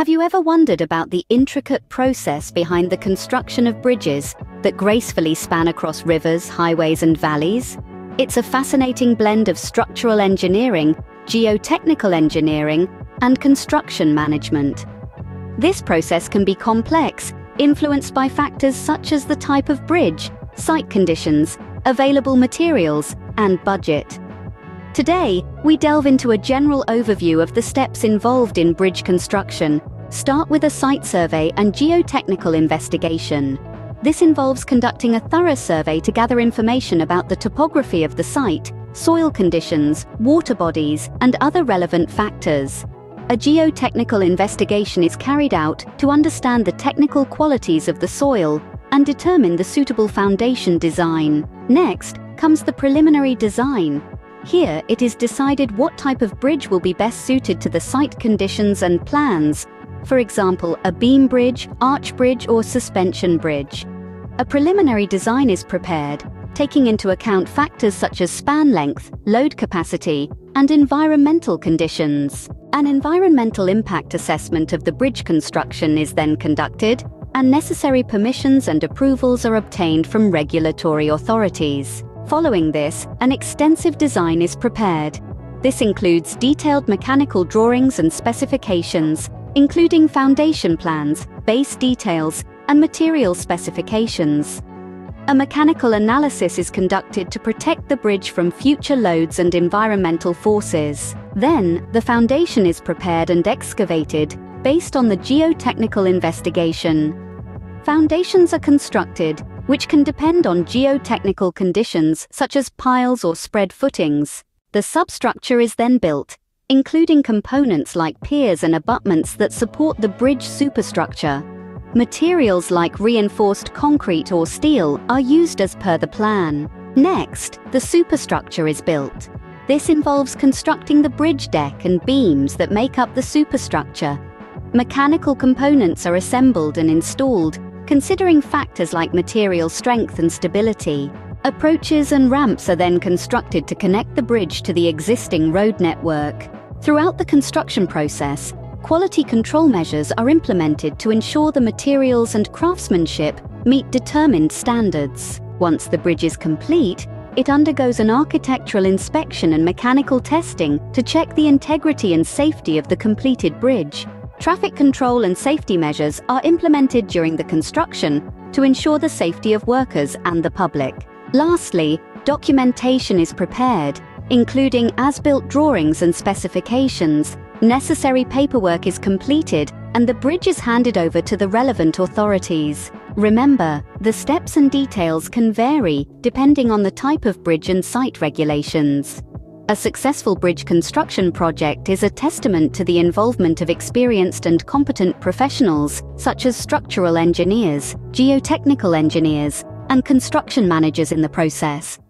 Have you ever wondered about the intricate process behind the construction of bridges that gracefully span across rivers, highways, and valleys? It's a fascinating blend of structural engineering, geotechnical engineering, and construction management. This process can be complex, influenced by factors such as the type of bridge, site conditions, available materials, and budget. Today, we delve into a general overview of the steps involved in bridge construction. Start with a site survey and geotechnical investigation. This involves conducting a thorough survey to gather information about the topography of the site, soil conditions, water bodies, and other relevant factors. A geotechnical investigation is carried out to understand the technical qualities of the soil and determine the suitable foundation design. Next comes the preliminary design, here, it is decided what type of bridge will be best suited to the site conditions and plans, for example, a beam bridge, arch bridge or suspension bridge. A preliminary design is prepared, taking into account factors such as span length, load capacity, and environmental conditions. An environmental impact assessment of the bridge construction is then conducted, and necessary permissions and approvals are obtained from regulatory authorities. Following this, an extensive design is prepared. This includes detailed mechanical drawings and specifications, including foundation plans, base details, and material specifications. A mechanical analysis is conducted to protect the bridge from future loads and environmental forces. Then, the foundation is prepared and excavated based on the geotechnical investigation. Foundations are constructed which can depend on geotechnical conditions such as piles or spread footings. The substructure is then built, including components like piers and abutments that support the bridge superstructure. Materials like reinforced concrete or steel are used as per the plan. Next, the superstructure is built. This involves constructing the bridge deck and beams that make up the superstructure. Mechanical components are assembled and installed, Considering factors like material strength and stability, approaches and ramps are then constructed to connect the bridge to the existing road network. Throughout the construction process, quality control measures are implemented to ensure the materials and craftsmanship meet determined standards. Once the bridge is complete, it undergoes an architectural inspection and mechanical testing to check the integrity and safety of the completed bridge. Traffic control and safety measures are implemented during the construction to ensure the safety of workers and the public. Lastly, documentation is prepared, including as-built drawings and specifications. Necessary paperwork is completed and the bridge is handed over to the relevant authorities. Remember, the steps and details can vary depending on the type of bridge and site regulations. A successful bridge construction project is a testament to the involvement of experienced and competent professionals, such as structural engineers, geotechnical engineers, and construction managers in the process.